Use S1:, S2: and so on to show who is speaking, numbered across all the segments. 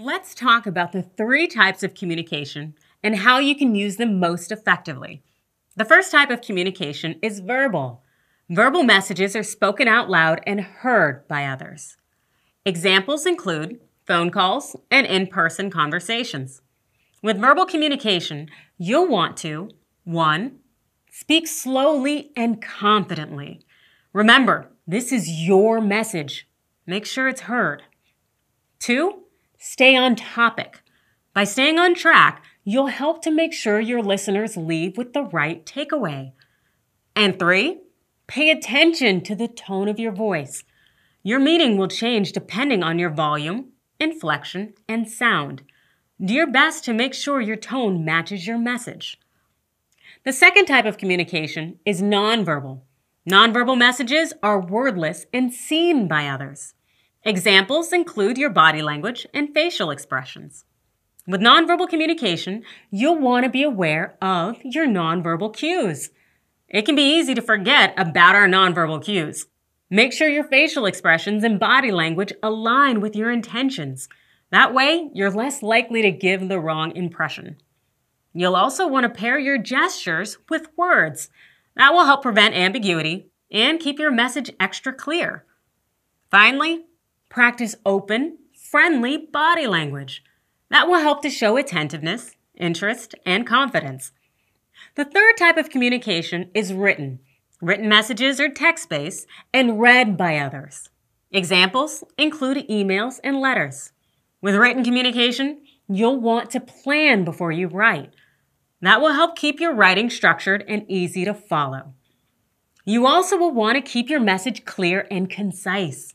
S1: Let's talk about the three types of communication and how you can use them most effectively. The first type of communication is verbal. Verbal messages are spoken out loud and heard by others. Examples include phone calls and in person conversations. With verbal communication, you'll want to 1. Speak slowly and confidently. Remember, this is your message. Make sure it's heard. 2 Stay on topic. By staying on track, you'll help to make sure your listeners leave with the right takeaway. And three, pay attention to the tone of your voice. Your meaning will change depending on your volume, inflection, and sound. Do your best to make sure your tone matches your message. The second type of communication is nonverbal. Nonverbal messages are wordless and seen by others. Examples include your body language and facial expressions. With nonverbal communication, you'll want to be aware of your nonverbal cues. It can be easy to forget about our nonverbal cues. Make sure your facial expressions and body language align with your intentions. That way, you're less likely to give the wrong impression. You'll also want to pair your gestures with words. That will help prevent ambiguity and keep your message extra clear. Finally, Practice open, friendly body language. That will help to show attentiveness, interest, and confidence. The third type of communication is written. Written messages are text based and read by others. Examples include emails and letters. With written communication, you'll want to plan before you write. That will help keep your writing structured and easy to follow. You also will want to keep your message clear and concise.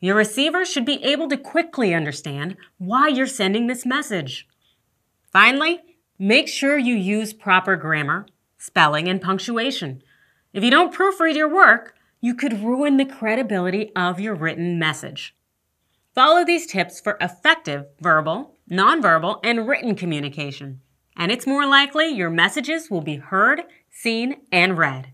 S1: Your receiver should be able to quickly understand why you're sending this message. Finally, make sure you use proper grammar, spelling, and punctuation. If you don't proofread your work, you could ruin the credibility of your written message. Follow these tips for effective verbal, nonverbal, and written communication, and it's more likely your messages will be heard, seen, and read.